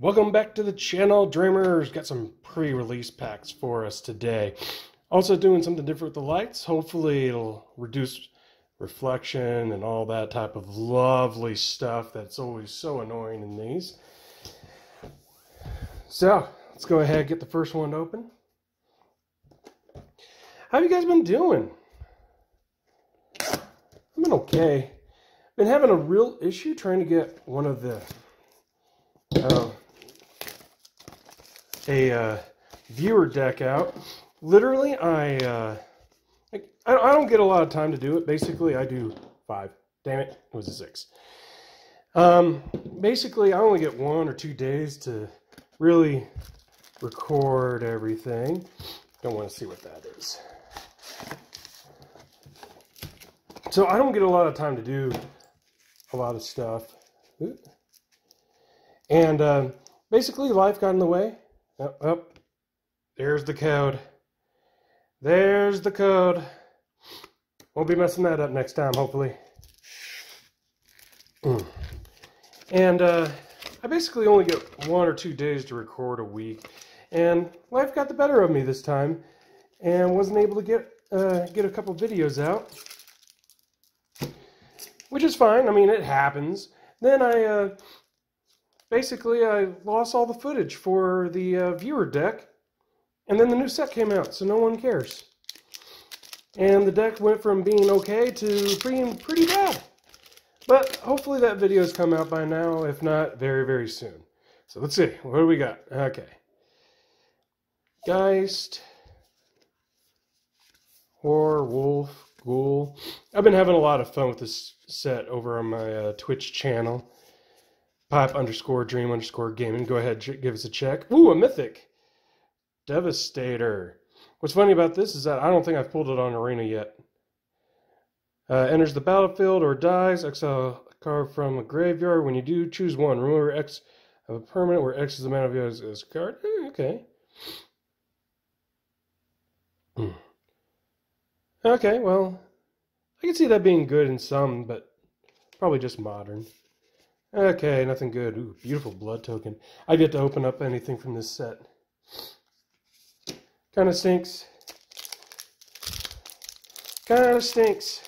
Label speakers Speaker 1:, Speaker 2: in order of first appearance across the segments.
Speaker 1: Welcome back to the channel. Dreamers got some pre-release packs for us today. Also doing something different with the lights. Hopefully it'll reduce reflection and all that type of lovely stuff that's always so annoying in these. So, let's go ahead and get the first one open. How have you guys been doing? I've been okay. Been having a real issue trying to get one of the uh, a uh, viewer deck out. Literally, I, uh, I don't get a lot of time to do it. Basically, I do five. Damn it, it was a six. Um, basically, I only get one or two days to really record everything. Don't want to see what that is. So I don't get a lot of time to do a lot of stuff. And uh, basically, life got in the way. Oh, oh, there's the code. There's the code. Won't be messing that up next time, hopefully. And uh, I basically only get one or two days to record a week. And life got the better of me this time and wasn't able to get uh, get a couple videos out. Which is fine. I mean, it happens. Then I uh, basically I lost all the footage for the uh, viewer deck, and then the new set came out, so no one cares. And the deck went from being okay to being pretty bad. But hopefully that video's come out by now, if not, very, very soon. So let's see, what do we got? Okay. Geist, Horror, Wolf, Ghoul. I've been having a lot of fun with this set over on my uh, Twitch channel pipe underscore dream underscore gaming. Go ahead, give us a check. Ooh, a mythic. Devastator. What's funny about this is that I don't think I've pulled it on Arena yet. Uh, enters the battlefield or dies. Exile a card from a graveyard. When you do, choose one. Remember X of a permanent where X is the amount of yours is card. Eh, okay. Hmm. Okay, well, I can see that being good in some, but probably just modern. Okay, nothing good. Ooh, beautiful blood token. I get to open up anything from this set. Kind of stinks. Kind of stinks.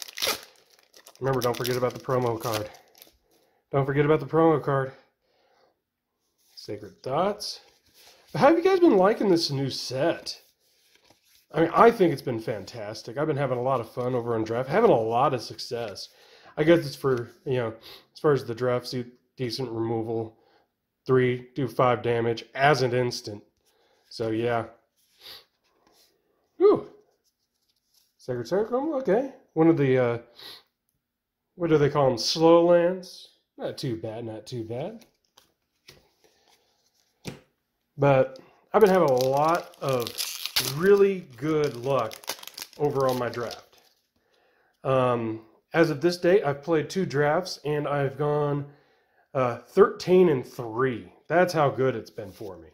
Speaker 1: Remember, don't forget about the promo card. Don't forget about the promo card. Sacred Thoughts. How have you guys been liking this new set? I mean, I think it's been fantastic. I've been having a lot of fun over on draft, having a lot of success. I guess it's for, you know, as far as the draft suit, decent removal. Three, do five damage as an instant. So, yeah. Ooh. Sacred Circle, okay. One of the, uh, what do they call them? Slow lands. Not too bad, not too bad. But I've been having a lot of really good luck over on my draft. Um, as of this date, I've played two drafts and I've gone uh, 13 and 3. That's how good it's been for me.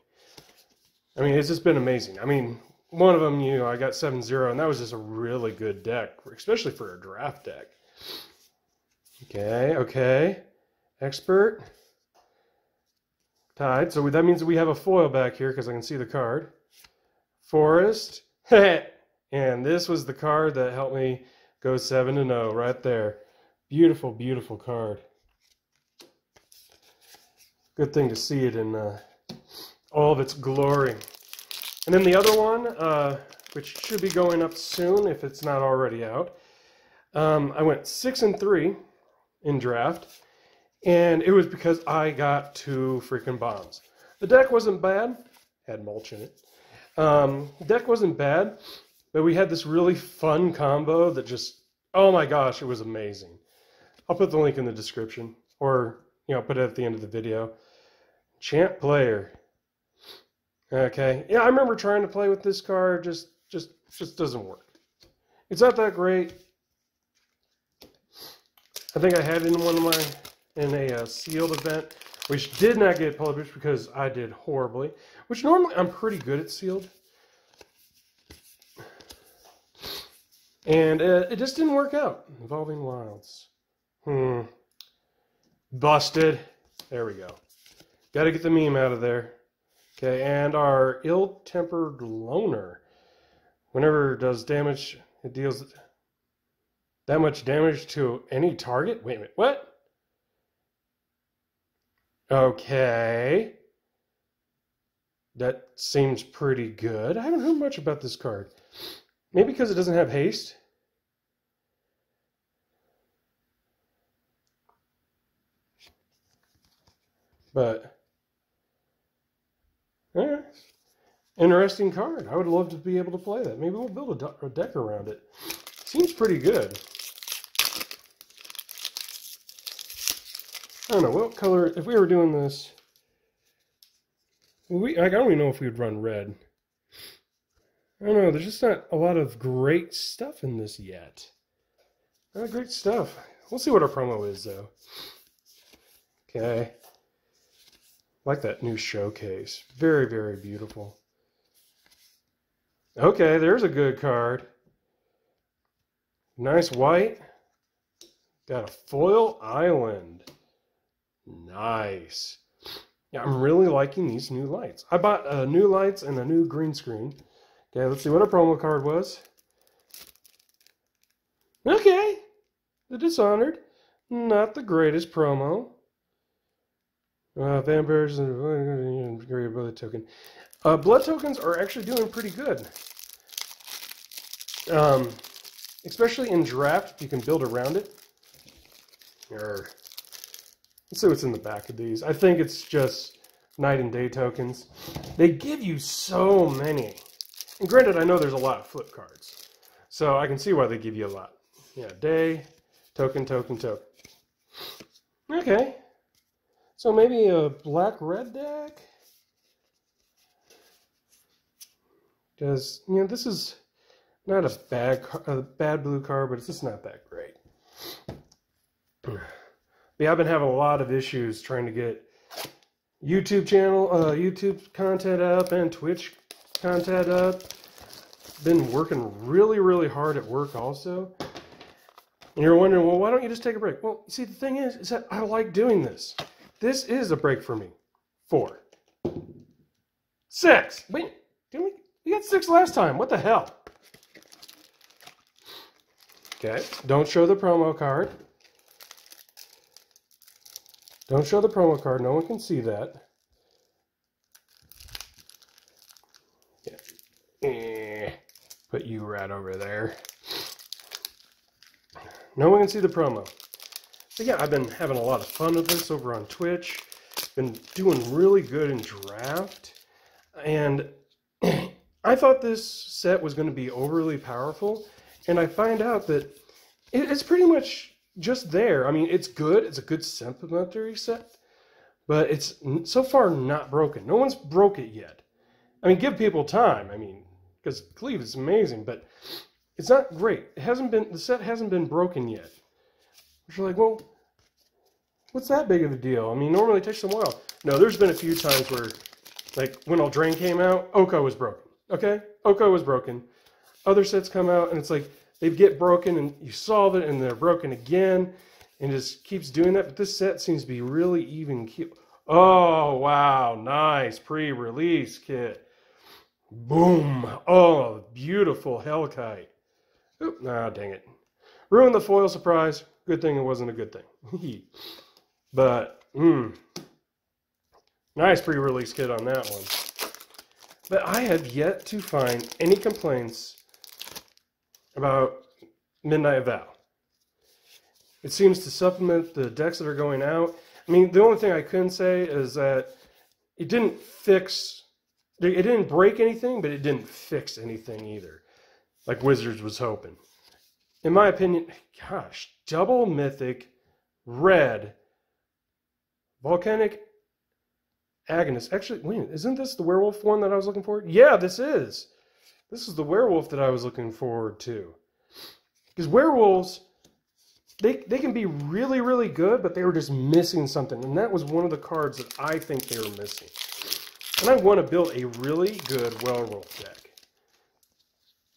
Speaker 1: I mean, it's just been amazing. I mean, one of them, you know, I got 7 0, and that was just a really good deck, especially for a draft deck. Okay, okay. Expert. Tied. So that means we have a foil back here because I can see the card. Forest. and this was the card that helped me go 7 to 0 right there. Beautiful, beautiful card. Good thing to see it in uh, all of its glory. And then the other one, uh, which should be going up soon if it's not already out, um, I went 6 and 3 in draft, and it was because I got two freaking bombs. The deck wasn't bad, had mulch in it. Um, deck wasn't bad, but we had this really fun combo that just Oh my gosh, it was amazing. I'll put the link in the description or, you know, put it at the end of the video. Champ player. Okay. Yeah, I remember trying to play with this card. Just, just, just doesn't work. It's not that great. I think I had in one of my, in a uh, sealed event, which did not get published because I did horribly, which normally I'm pretty good at sealed. And uh, it just didn't work out. Evolving Wilds. Hmm. Busted. There we go. Got to get the meme out of there. Okay, and our ill-tempered loner. Whenever it does damage, it deals that much damage to any target. Wait a minute, what? Okay. That seems pretty good. I haven't heard much about this card. Maybe because it doesn't have haste. But, yeah, interesting card. I would love to be able to play that. Maybe we'll build a, deck around it. Seems pretty good. I don't know, what color, if we were doing this, we, I don't even know if we'd run red. I don't know, there's just not a lot of great stuff in this yet. Not great stuff. We'll see what our promo is, though. Okay. like that new showcase. Very, very beautiful. Okay, there's a good card. Nice white. Got a foil island. Nice. Yeah, I'm really liking these new lights. I bought uh, new lights and a new green screen. Okay, let's see what a promo card was. Okay. The Dishonored. Not the greatest promo. Uh, vampires and great blood token. Uh, blood tokens are actually doing pretty good. Um, especially in draft, you can build around it. Or Let's see what's in the back of these. I think it's just night and day tokens. They give you so many. And granted, I know there's a lot of flip cards. So I can see why they give you a lot. Yeah, day, token, token, token. Okay. So maybe a black-red deck? Because, you know, this is not a bad, a bad blue card, but it's just not that great yeah, I've been having a lot of issues trying to get YouTube channel, uh, YouTube content up and Twitch content up. Been working really, really hard at work also. And you're wondering, well, why don't you just take a break? Well, see, the thing is, is that I like doing this. This is a break for me. Four. Six. Wait, did we? We got six last time. What the hell? Okay, don't show the promo card. Don't show the promo card. No one can see that. Yeah. Eh. Put you over there. No one can see the promo. But yeah, I've been having a lot of fun with this over on Twitch. Been doing really good in draft. And I thought this set was going to be overly powerful. And I find out that it's pretty much just there. I mean, it's good. It's a good supplementary set, but it's so far not broken. No one's broke it yet. I mean, give people time. I mean, because Cleave is amazing, but it's not great. It hasn't been the set hasn't been broken yet. You're like, well, what's that big of a deal? I mean, normally it takes a while. No, there's been a few times where, like when Eldraine came out, Oko was broken. Okay, Oko was broken. Other sets come out and it's like they get broken and you solve it and they're broken again and just keeps doing that. But this set seems to be really even. Keep. Oh, wow. Nice pre-release kit. Boom. Oh, beautiful Hellkite. Oop, nah, dang it. Ruined the foil surprise. Good thing it wasn't a good thing. but, hmm. Nice pre-release kit on that one. But I have yet to find any complaints about Midnight Vow. It seems to supplement the decks that are going out. I mean, the only thing I couldn't say is that it didn't fix, it didn't break anything, but it didn't fix anything either, like Wizards was hoping. In my opinion, gosh, double mythic, red, Volatile Arsonist. Actually, wait, isn't this the werewolf one that I was looking for? Yeah, this is. This is the werewolf that I was looking forward to. Because werewolves, they, they can be really, really good, but they were just missing something. And that was one of the cards that I think they were missing. And I want to build a really good werewolf deck.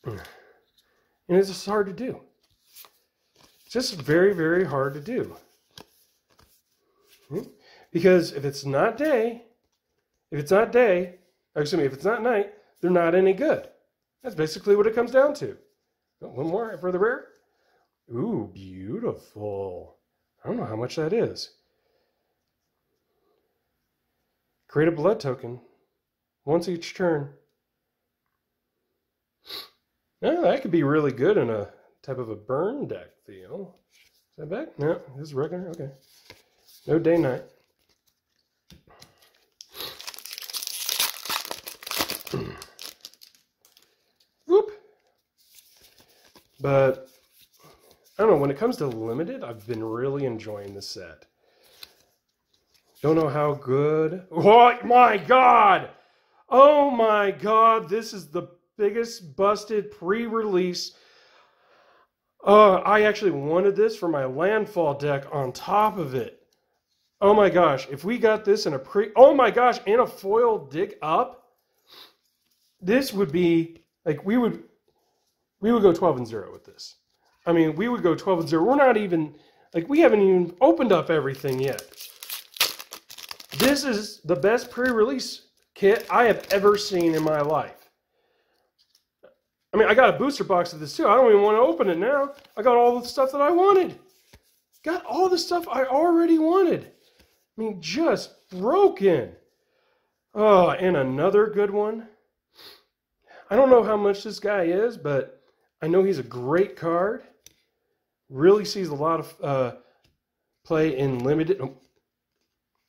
Speaker 1: And it's just hard to do. It's just very, very hard to do. Hmm? Because if it's not day, if it's not day, excuse me, if it's not night, they're not any good. That's basically what it comes down to. One more for the rare. Ooh, beautiful. I don't know how much that is. Create a blood token once each turn. Yeah, that could be really good in a type of a burn deck feel. Is that back? No, this is regular. Okay. No day night. Whoop. But I don't know, when it comes to limited, I've been really enjoying the set. Don't know how good. Oh my god! Oh my god, this is the biggest busted pre-release. Uh, I actually wanted this for my landfall deck on top of it. Oh my gosh, if we got this in a pre oh my gosh, in a foil dig up, this would be like we would we would go 12 and 0 with this. I mean, we would go 12 and 0. We're not even like we haven't even opened up everything yet. This is the best pre-release kit I have ever seen in my life. I mean, I got a booster box of this too. I don't even want to open it now. I got all the stuff that I wanted. Got all the stuff I already wanted. I mean, just broken. Oh, and another good one. I don't know how much this guy is, but I know he's a great card. Really sees a lot of uh, play in limited. Oh,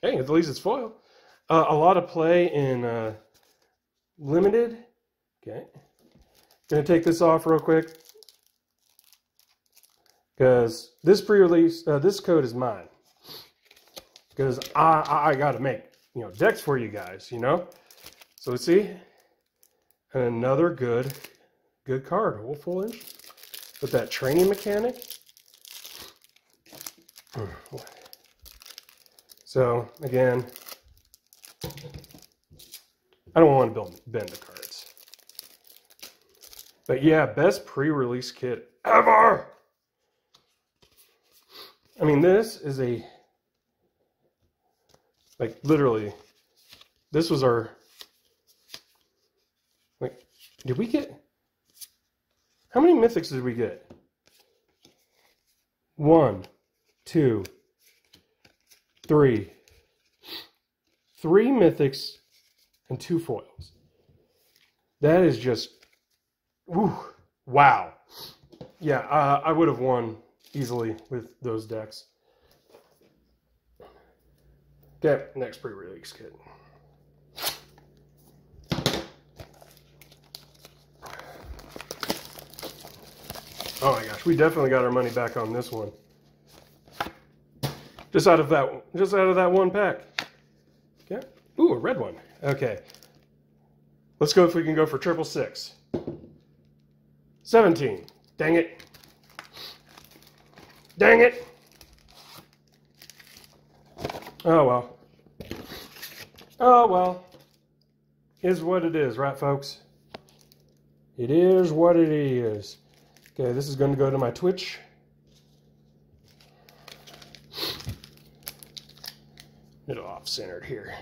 Speaker 1: hey, at least it's foil. Uh, a lot of play in uh, limited. Okay. Gonna take this off real quick because this pre-release, uh, this code is mine because I, I, I got to make you know decks for you guys, you know. So let's see, another good good card, whole full inch with that training mechanic. So again, I don't want to build bend the cards. But yeah, best pre-release kit ever. I mean, this is a like literally. This was our like. Did we get? How many mythics did we get? One, two, three, three mythics, and two foils. That is just Ooh, wow. Yeah, uh, I would have won easily with those decks. Okay, next pre-release kit. Oh my gosh, we definitely got our money back on this one. Just out of that, just out of that one pack. Okay. Ooh, a red one. Okay. Let's go if we can go for triple six. 17. Dang it. Dang it. Oh, well. Oh, well. Is what it is, right, folks? It is what it is. Okay, this is going to go to my Twitch. Little off-centered here.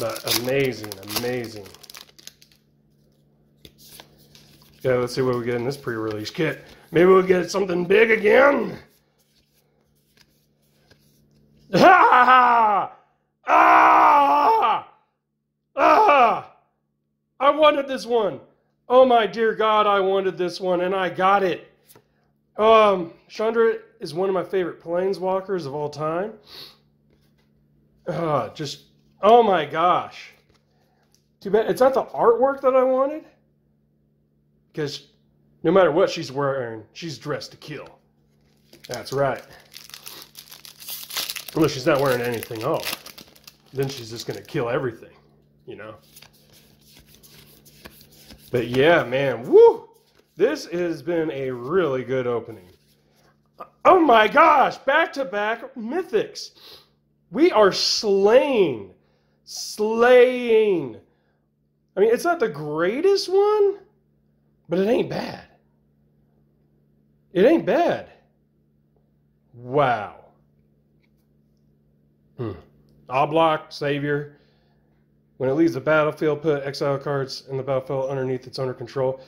Speaker 1: But amazing, amazing. Yeah, let's see what we get in this pre-release kit. Maybe we'll get something big again. Ah! Ah! Ah! I wanted this one. Oh my dear God, I wanted this one, and I got it. Um, Chandra is one of my favorite planeswalkers of all time. Uh, just, oh my gosh. Too bad. It's not the artwork that I wanted. Because no matter what she's wearing, she's dressed to kill. That's right. Unless she's not wearing anything off. Then she's just going to kill everything, you know? But yeah, man, woo! This has been a really good opening. Oh my gosh, back to back mythics. We are slaying. Slaying. I mean, it's not the greatest one, but it ain't bad. It ain't bad. Wow. Hmm. Oblock, Savior. When it leaves the battlefield, put exile cards in the battlefield underneath its owner control.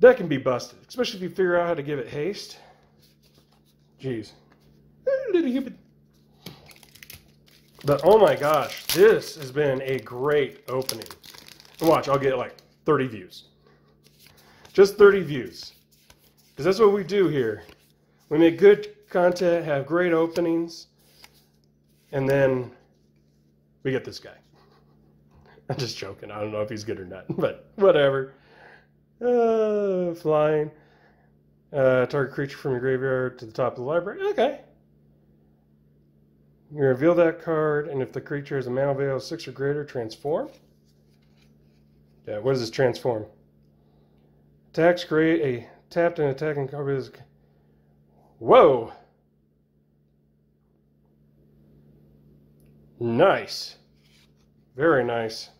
Speaker 1: That can be busted, especially if you figure out how to give it haste. Jeez. But oh my gosh, this has been a great opening. And watch, I'll get like 30 views. Just 30 views. Because that's what we do here. We make good content, have great openings, and then we get this guy. I'm just joking. I don't know if he's good or not, but whatever. Uh, flying. Uh, target creature from your graveyard to the top of the library. Okay. You reveal that card, and if the creature has a mana value of 6 or greater, transform. Yeah, what does this transform? Attacks create a tapped and attacking card. Whoa! Nice. Very nice.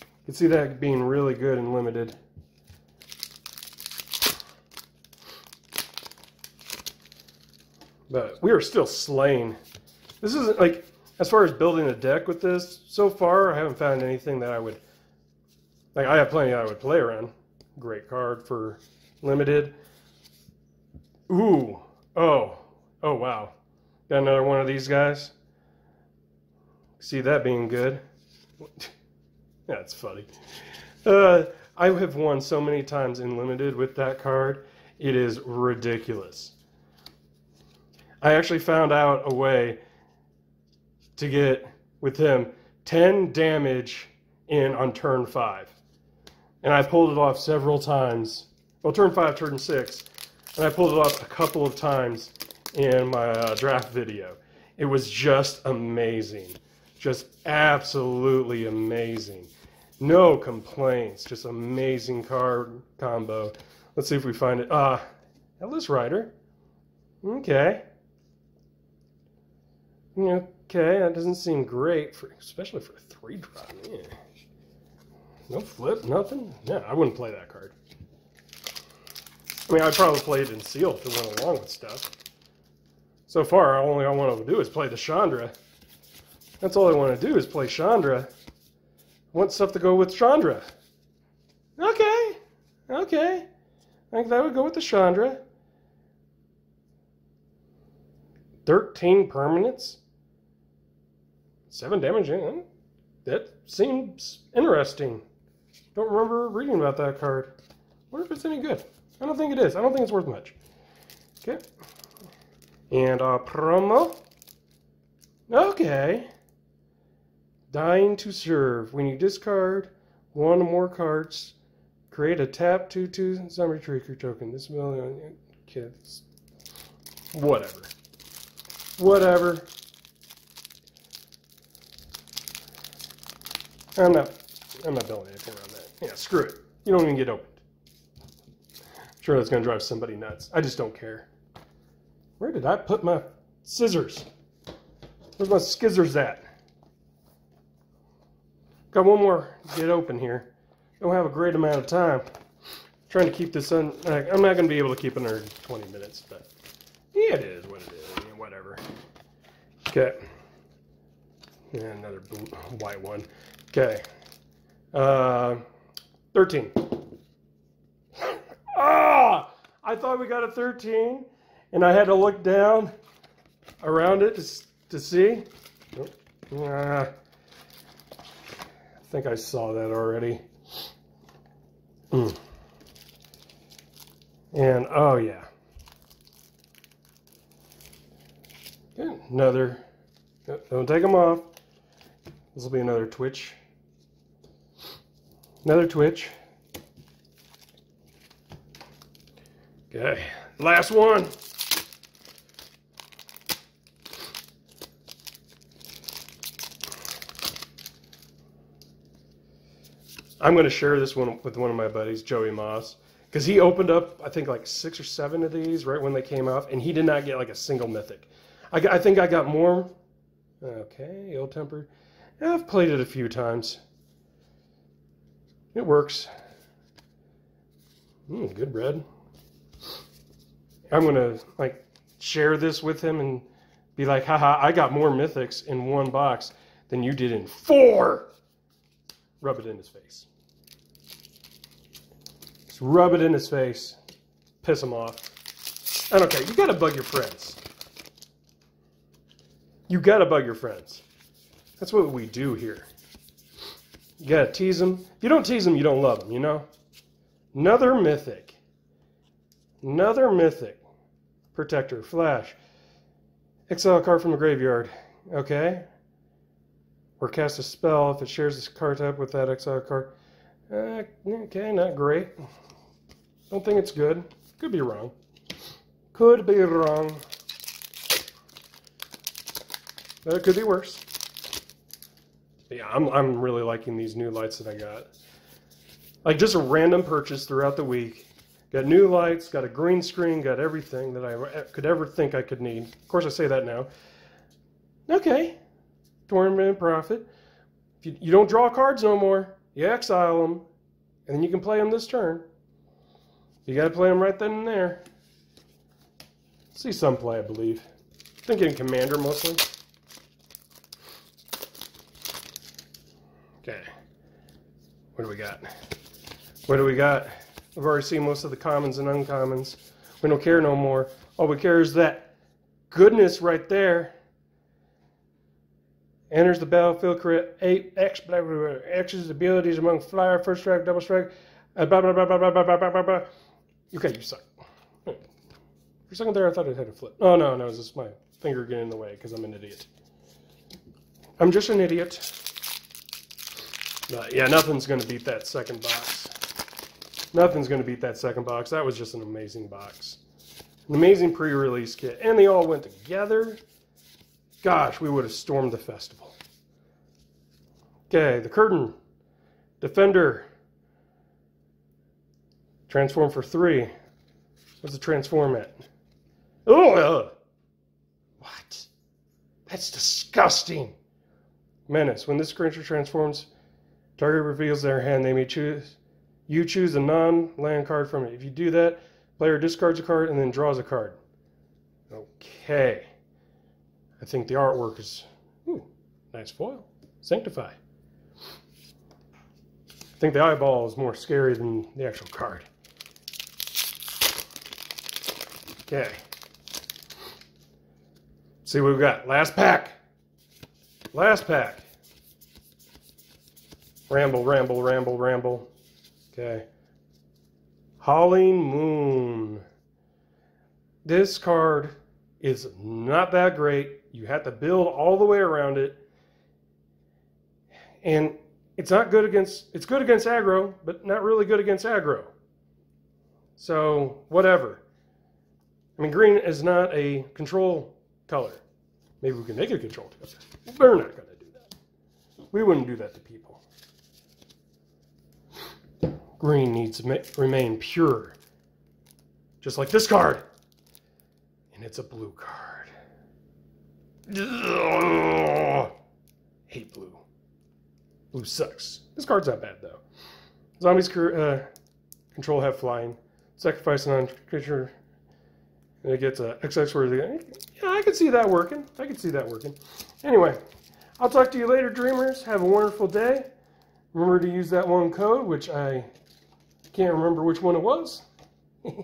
Speaker 1: You can see that being really good and limited. But we are still slaying. This isn't like, as far as building a deck with this, so far I haven't found anything that I would, like I have plenty I would play around. Great card for limited. Ooh, oh, oh wow. Got another one of these guys. See that being good. That's funny. Uh, I have won so many times in limited with that card. It is ridiculous. I actually found out a way to get with him 10 damage in on turn 5. And I pulled it off several times. Well, turn 5, turn 6. And I pulled it off a couple of times in my uh, draft video. It was just amazing. Just absolutely amazing. No complaints. Just amazing card combo. Let's see if we find it. Ah, uh, Ellis Rider. Okay. Okay, that doesn't seem great, for, especially for a three drop. Yeah. No flip, nothing? Yeah, I wouldn't play that card. I mean, I'd probably play it in seal if it went along with stuff. So far, all I want to do is play the Chandra. That's all I want to do is play Chandra. I want stuff to go with Chandra. Okay, okay. I think that would go with the Chandra. 13 permanents? Seven damage. That seems interesting. Don't remember reading about that card. Wonder if it's any good. I don't think it is. I don't think it's worth much. Okay. And a promo. Okay. Dying to serve. When you discard one or more cards, create a tap 2 2 zombie trigger token. This will. Kids. Whatever. Whatever. I'm not, I'm not building anything around that. Yeah, screw it. You don't even get opened. I'm sure that's going to drive somebody nuts. I just don't care. Where did I put my scissors? Where's my scissors at? Got one more get open here. Don't have a great amount of time. trying to keep this on. I'm not going to be able to keep it under 20 minutes, but yeah, it is what it is. Yeah, whatever. Okay. And another white one. Okay. Uh, 13. ah! I thought we got a 13, and I had to look down around it to, to see. Uh, I think I saw that already. Mm. And, oh yeah. Another, don't take them off. This will be another twitch. Another twitch. Okay, last one. I'm going to share this one with one of my buddies, Joey Moss, because he opened up, I think, like six or seven of these right when they came out, and he did not get like a single mythic. I, I think I got more. Okay, ill tempered. I've played it a few times. It works. Mm, good bread. I'm gonna like share this with him and Be like, haha, I got more mythics in one box than you did in four. Rub it in his face. Just rub it in his face. Piss him off. I don't care. You gotta bug your friends. You gotta bug your friends. That's what we do here. You gotta tease them. If you don't tease them, you don't love them, you know? Another mythic. Another mythic. Protector. Flash. Exile a card from the graveyard. Okay. Or cast a spell if it shares this card type with that exile card. Uh, okay, not great. Don't think it's good. Could be wrong. Could be wrong. But it could be worse. Yeah, I'm, I'm really liking these new lights that I got. Like just a random purchase throughout the week. Got new lights, got a green screen, got everything that I could ever think I could need. Of course, I say that now. Okay, tournament profit. If you, you don't draw cards no more, you exile them, and then you can play them this turn. You got to play them right then and there. See some play, I believe. Thinking Commander mostly. Okay. What do we got? What do we got? We've already seen most of the commons and uncommons. We don't care no more. All we care is that goodness right there. Enters the battlefield, create eight X, blah, blah, blah, X's abilities among flyer, first strike, double strike, uh, blah, blah, blah, blah, blah, blah, blah, blah, blah. Okay, you suck. For a second there, I thought it had a flip. Oh, no, no, it's just my finger getting in the way because I'm an idiot. I'm just an idiot. But yeah, nothing's going to beat that second box. Nothing's going to beat that second box. That was just an amazing box. An amazing pre-release kit. And they all went together. Gosh, we would have stormed the festival. Okay, the curtain. Defender. Transform for three. What's the transform at? Oh, what? That's disgusting. Menace. When this creature transforms, target reveals their hand. They may choose. You choose a non-land card from it. If you do that, player discards a card and then draws a card. Okay. I think the artwork is ooh, nice foil. Sanctify. I think the eyeball is more scary than the actual card. Okay. See what we've got. Last pack. Last pack. Ramble, ramble, ramble, ramble. Okay. Howling Moon. This card is not that great. You have to build all the way around it. And it's not good against it's good against aggro, but not really good against aggro. So whatever. I mean, green is not a control color. Maybe we can make it a control color. We're not going to do that. We wouldn't do that to people. Green needs to remain pure. Just like this card. And it's a blue card. Ugh. Hate blue. Blue sucks. This card's not bad, though. Zombies uh, control have flying. Sacrifice non-creature and it gets a XX worthy. Yeah, I can see that working. I can see that working. Anyway, I'll talk to you later, dreamers. Have a wonderful day. Remember to use that one code, which I can't remember which one it was.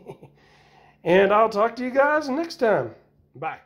Speaker 1: and I'll talk to you guys next time. Bye.